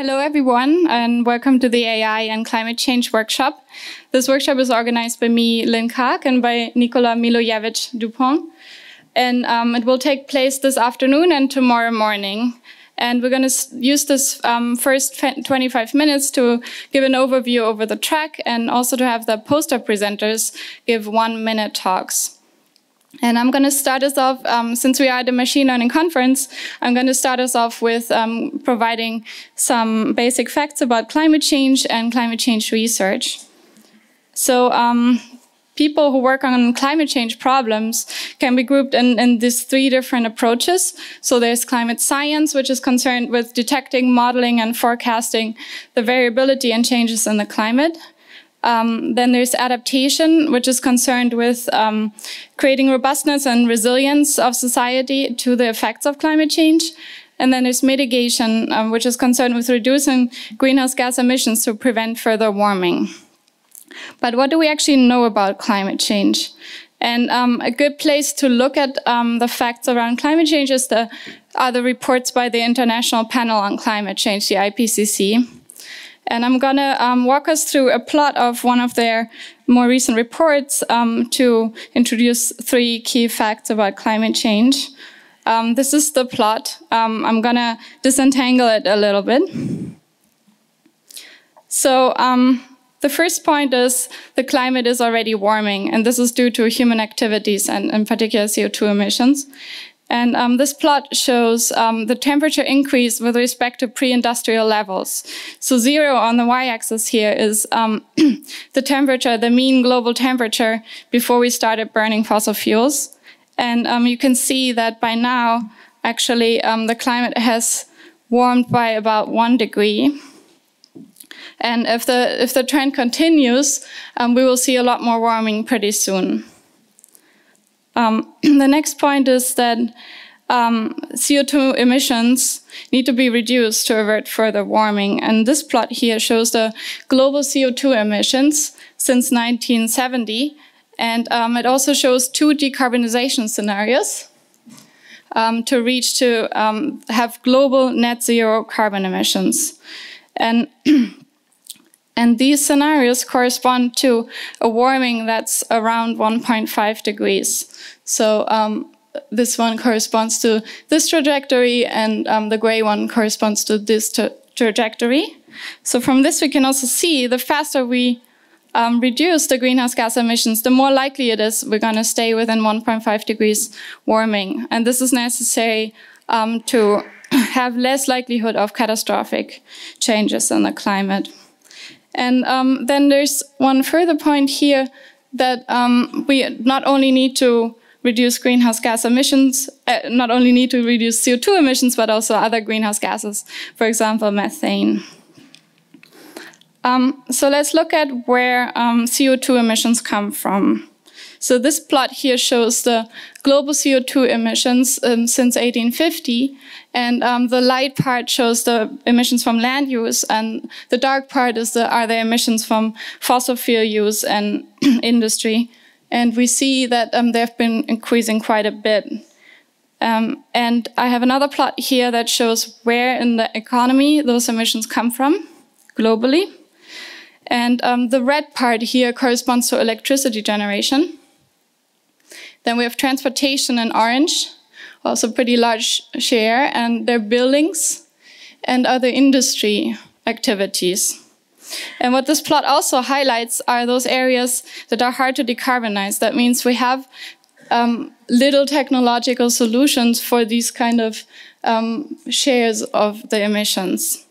Hello, everyone, and welcome to the AI and Climate Change Workshop. This workshop is organized by me, Lynn Kaack, and by Nikola Milojevic Dupont. And um, it will take place this afternoon and tomorrow morning. And we're going to use this um, first 25 minutes to give an overview over the track and also to have the poster presenters give one minute talks. And I'm going to start us off, um, since we are at the machine learning conference, I'm going to start us off with um, providing some basic facts about climate change and climate change research. So um, people who work on climate change problems can be grouped in, in these three different approaches. So there's climate science, which is concerned with detecting, modeling, and forecasting the variability and changes in the climate. Um, then there's adaptation, which is concerned with um, creating robustness and resilience of society to the effects of climate change. And then there's mitigation, um, which is concerned with reducing greenhouse gas emissions to prevent further warming. But what do we actually know about climate change? And um, a good place to look at um, the facts around climate change is the, are the reports by the International Panel on Climate Change, the IPCC. And I'm going to um, walk us through a plot of one of their more recent reports um, to introduce three key facts about climate change. Um, this is the plot. Um, I'm going to disentangle it a little bit. So um, the first point is the climate is already warming, and this is due to human activities and in particular CO2 emissions. And um, this plot shows um, the temperature increase with respect to pre-industrial levels. So zero on the y-axis here is um, the temperature, the mean global temperature before we started burning fossil fuels. And um, you can see that by now, actually, um, the climate has warmed by about one degree. And if the, if the trend continues, um, we will see a lot more warming pretty soon. Um, the next point is that um, CO2 emissions need to be reduced to avert further warming. And this plot here shows the global CO2 emissions since 1970. And um, it also shows two decarbonization scenarios um, to reach to um, have global net zero carbon emissions. And And these scenarios correspond to a warming that's around 1.5 degrees. So um, this one corresponds to this trajectory, and um, the gray one corresponds to this tra trajectory. So from this, we can also see the faster we um, reduce the greenhouse gas emissions, the more likely it is we're going to stay within 1.5 degrees warming. And this is necessary um, to have less likelihood of catastrophic changes in the climate. And um, then there's one further point here that um, we not only need to reduce greenhouse gas emissions, uh, not only need to reduce CO2 emissions, but also other greenhouse gases, for example, methane. Um, so let's look at where um, CO2 emissions come from. So this plot here shows the global CO2 emissions um, since 1850. And um, the light part shows the emissions from land use, and the dark part is the, are the emissions from fossil fuel use and industry. And we see that um, they've been increasing quite a bit. Um, and I have another plot here that shows where in the economy those emissions come from globally. And um, the red part here corresponds to electricity generation. Then we have transportation in orange, also pretty large share, and their buildings and other industry activities. And what this plot also highlights are those areas that are hard to decarbonize. That means we have um, little technological solutions for these kind of um, shares of the emissions.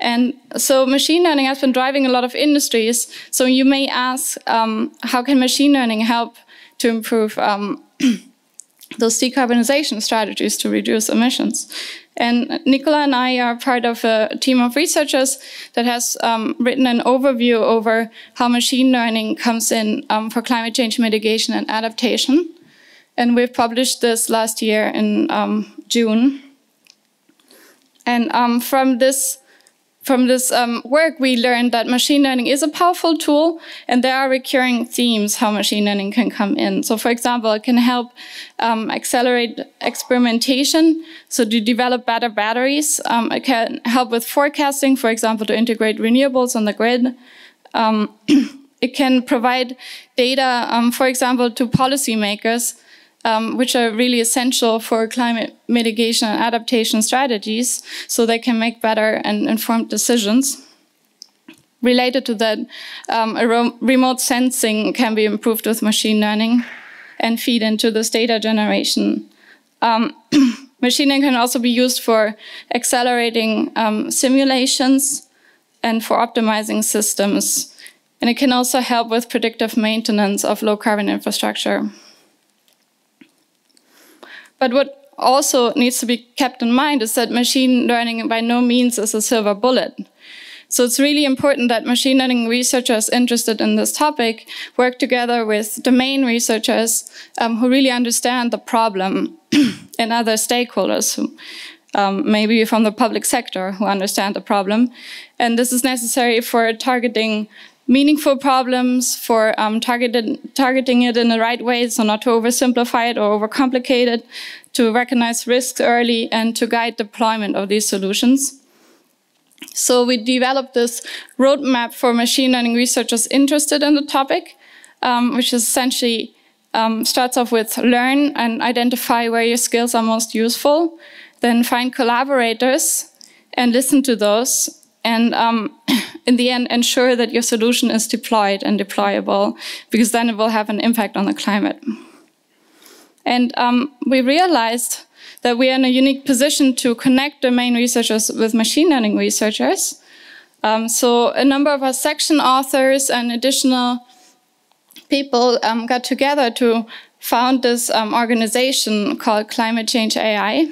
And so machine learning has been driving a lot of industries. So you may ask, um, how can machine learning help to improve um, those decarbonization strategies to reduce emissions. And Nikola and I are part of a team of researchers that has um, written an overview over how machine learning comes in um, for climate change mitigation and adaptation. And we've published this last year in um, June. And um, from this from this um, work, we learned that machine learning is a powerful tool, and there are recurring themes how machine learning can come in. So, for example, it can help um, accelerate experimentation, so to develop better batteries. Um, it can help with forecasting, for example, to integrate renewables on the grid. Um, it can provide data, um, for example, to policymakers um, which are really essential for climate mitigation and adaptation strategies so they can make better and informed decisions. Related to that, um, remote sensing can be improved with machine learning and feed into this data generation. Um, machine learning can also be used for accelerating um, simulations and for optimizing systems. And it can also help with predictive maintenance of low carbon infrastructure. But what also needs to be kept in mind is that machine learning by no means is a silver bullet. So it's really important that machine learning researchers interested in this topic work together with domain researchers um, who really understand the problem and other stakeholders um, maybe from the public sector who understand the problem. And this is necessary for targeting meaningful problems, for um, targeted, targeting it in the right way, so not to oversimplify it or overcomplicate it, to recognize risks early, and to guide deployment of these solutions. So we developed this roadmap for machine learning researchers interested in the topic, um, which is essentially um, starts off with learn and identify where your skills are most useful, then find collaborators and listen to those, and um, in the end, ensure that your solution is deployed and deployable, because then it will have an impact on the climate. And um, we realized that we are in a unique position to connect domain researchers with machine learning researchers. Um, so a number of our section authors and additional people um, got together to found this um, organization called Climate Change AI,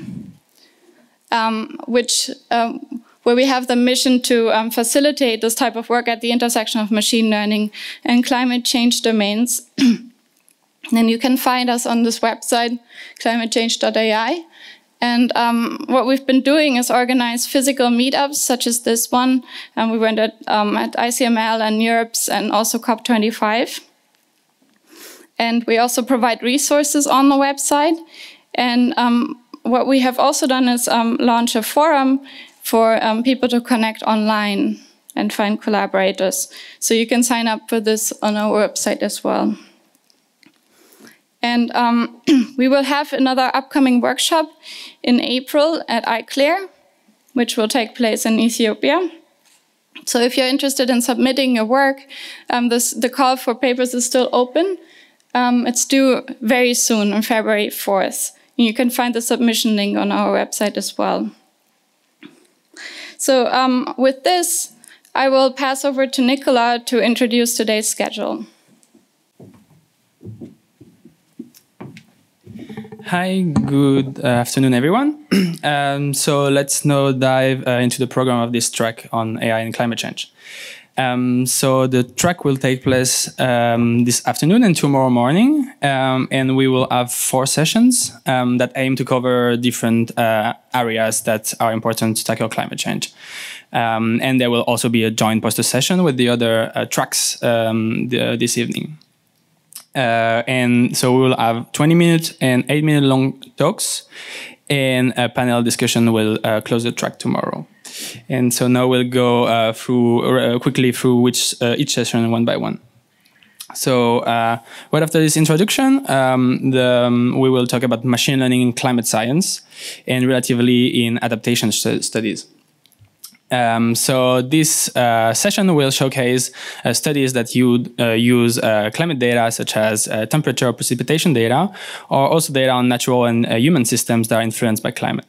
um, which um, where we have the mission to um, facilitate this type of work at the intersection of machine learning and climate change domains. and you can find us on this website, climatechange.ai. And um, what we've been doing is organize physical meetups, such as this one. And we went at, um, at ICML and NeurIPS and also COP25. And we also provide resources on the website. And um, what we have also done is um, launch a forum for um, people to connect online and find collaborators. So you can sign up for this on our website as well. And um, we will have another upcoming workshop in April at ICLR, which will take place in Ethiopia. So if you're interested in submitting your work, um, this, the call for papers is still open. Um, it's due very soon on February 4th. You can find the submission link on our website as well. So um, with this, I will pass over to Nikola to introduce today's schedule. Hi, good uh, afternoon, everyone. um, so let's now dive uh, into the program of this track on AI and climate change. Um, so the track will take place um, this afternoon and tomorrow morning, um, and we will have four sessions um, that aim to cover different uh, areas that are important to tackle climate change. Um, and there will also be a joint poster session with the other uh, tracks um, the, this evening. Uh, and so we will have 20 minute and 8 minute long talks, and a panel discussion will uh, close the track tomorrow. And so now we'll go uh, through uh, quickly through which uh, each session one by one. So uh, right after this introduction, um, the, um, we will talk about machine learning in climate science and relatively in adaptation st studies. Um, so this uh, session will showcase uh, studies that you uh, use climate data such as temperature or precipitation data, or also data on natural and human systems that are influenced by climate.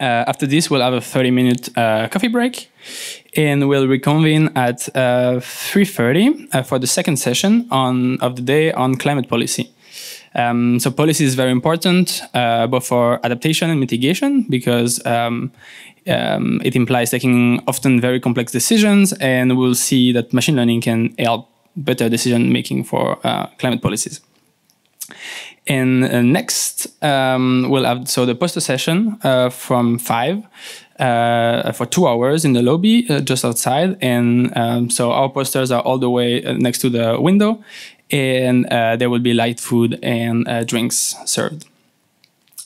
Uh, after this, we'll have a 30 minute uh, coffee break and we'll reconvene at uh, 3.30 uh, for the second session on, of the day on climate policy. Um, so policy is very important, uh, both for adaptation and mitigation, because um, um, it implies taking often very complex decisions, and we'll see that machine learning can help better decision making for uh, climate policies. And uh, next, um, we'll have so the poster session uh, from five uh, for two hours in the lobby uh, just outside. And um, so our posters are all the way uh, next to the window, and uh, there will be light food and drinks served.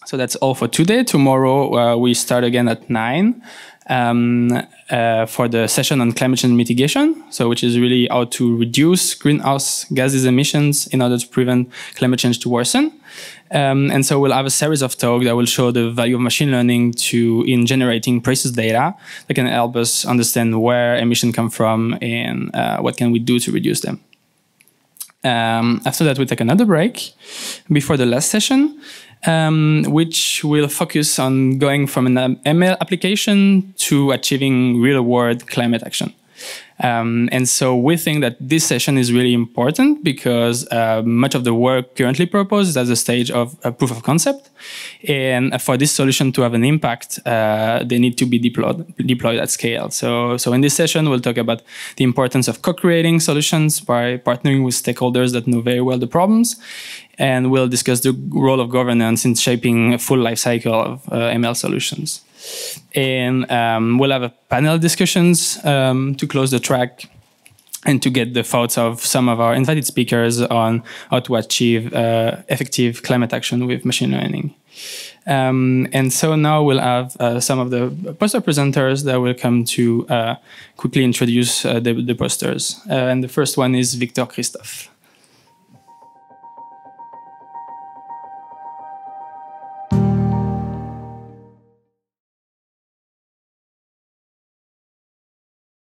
So that's all for today. Tomorrow we start again at nine um, uh, for the session on climate change mitigation, so which is really how to reduce greenhouse gases emissions in order to prevent climate change to worsen. Um, and so we'll have a series of talks that will show the value of machine learning to in generating precise data that can help us understand where emissions come from and uh, what can we do to reduce them. Um, after that, we take another break before the last session um, which will focus on going from an ML application to achieving real world climate action. Um, and so we think that this session is really important because uh, much of the work currently proposed is at the stage of a proof of concept. And for this solution to have an impact, uh, they need to be deployed, deployed at scale. So, so in this session, we'll talk about the importance of co-creating solutions by partnering with stakeholders that know very well the problems. And we'll discuss the role of governance in shaping a full life cycle of uh, ML solutions. And um, we'll have a panel discussions um, to close the track and to get the thoughts of some of our invited speakers on how to achieve uh, effective climate action with machine learning. Um, and so now we'll have uh, some of the poster presenters that will come to uh, quickly introduce uh, the, the, posters. Uh, and the first one is Victor Christophe.